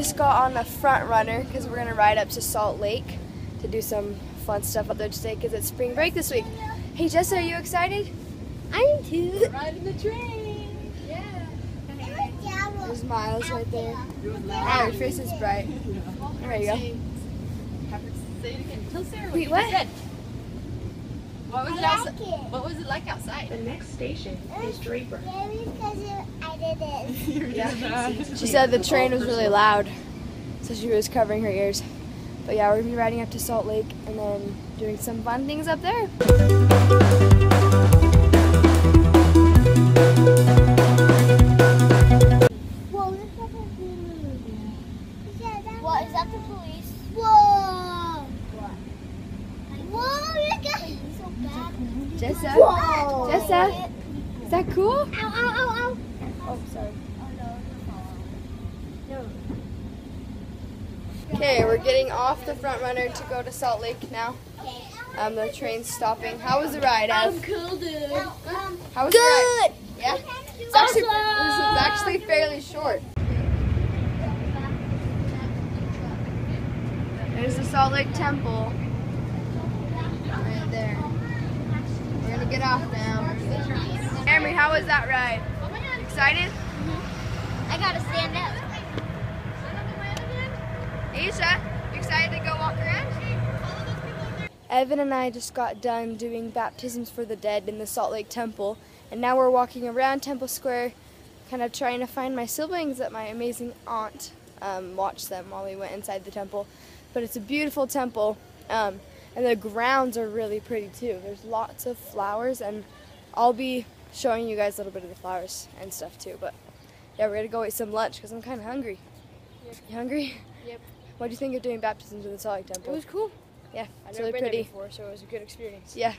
just got on the FrontRunner because we're gonna ride up to Salt Lake to do some fun stuff up there today because it's spring break this week. Hey Jess, are you excited? I am too. Riding the train. Yeah. There's Miles right there. Oh, your face is bright. There you go. Say it again. Tell Sara Wait, you what? Just said. What was it I outside? like it. What was it like outside? The next station is Draper. Maybe because I did it. She said the train was really loud, so she was covering her ears. But yeah, we're gonna be riding up to Salt Lake and then doing some fun things up there. Jessa, Whoa! Jessa, is that cool? Ow, ow, ow, ow. Oh, sorry. Okay, we're getting off the FrontRunner to go to Salt Lake now. Um, the train's stopping. How was the ride, Ev? I'm cool, dude. Um, How was the ride? Yeah. It's actually, this is actually fairly short. There's the Salt Lake Temple. Right there. We're gonna get off now. Emery, how was that ride? Excited? I gotta stand up. Aisha, you excited to go walk around? Evan and I just got done doing baptisms for the dead in the Salt Lake Temple, and now we're walking around Temple Square, kind of trying to find my siblings that my amazing aunt um, watched them while we went inside the temple. But it's a beautiful temple, um, and the grounds are really pretty too. There's lots of flowers, and I'll be showing you guys a little bit of the flowers and stuff too. But yeah, we're gonna go eat some lunch because I'm kind of hungry. You hungry? Yep. What do you think of doing baptisms in the Salt Lake Temple? It was cool. yeah, I've it's never really been pretty. there before, so it was a good experience. Yeah.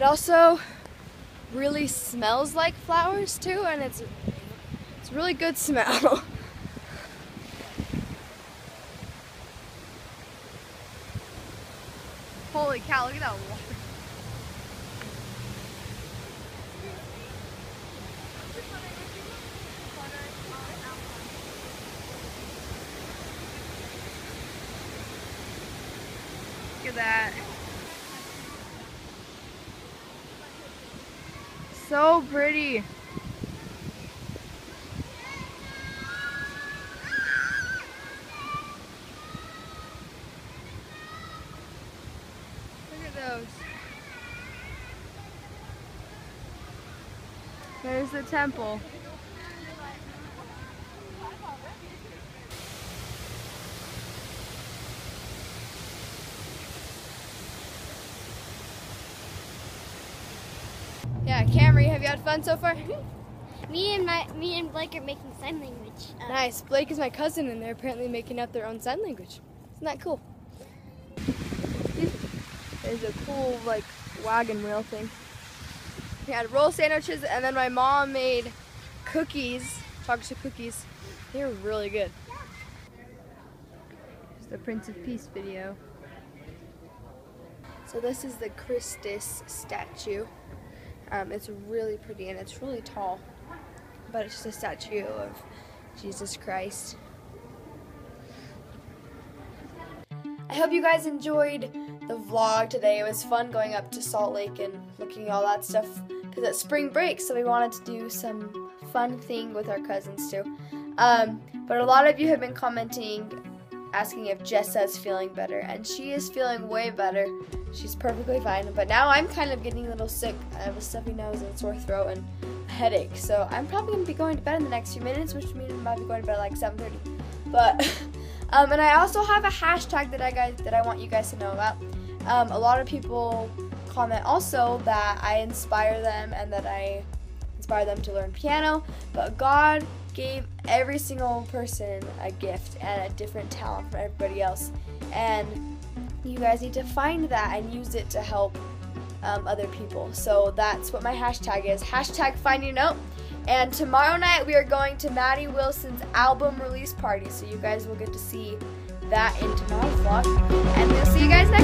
It also really smells like flowers too, and it's it's really good smell. Holy cow, look at that water. Look at that. So pretty. Look at those. There's the temple. Yeah, Camry, have you had fun so far? Me and my me and Blake are making sign language. Uh, Nice. Blake is my cousin, and they're apparently making up their own sign language. Isn't that cool? There's a cool, like, wagon wheel thing. We had roll sandwiches, and then my mom made cookies, chocolate chip cookies. They were really good. Here's the Prince of Peace video. So this is the Christus statue. Um, it's really pretty and it's really tall, but it's just a statue of Jesus Christ. I hope you guys enjoyed the vlog today. It was fun going up to Salt Lake and looking at all that stuff because it's spring break, so we wanted to do some fun thing with our cousins too. Um, but a lot of you have been commenting asking if Jessa's feeling better, and she is feeling way better. She's perfectly fine, but now I'm kind of getting a little sick. I have a stuffy nose and sore throat and a headache, so I'm probably gonna be going to bed in the next few minutes, which means I might be going to bed like 7:30. But um, and I also have a hashtag that I guys that I want you guys to know about. Um, a lot of people comment also that I inspire them and that I inspire them to learn piano, but God gave every single person a gift and a different talent from everybody else. And you guys need to find that and use it to help um, other people. So that's what my hashtag is. Hashtag find your note. And tomorrow night we are going to Maddie Wilson's album release party. So you guys will get to see that in tomorrow's vlog. And we'll see you guys next!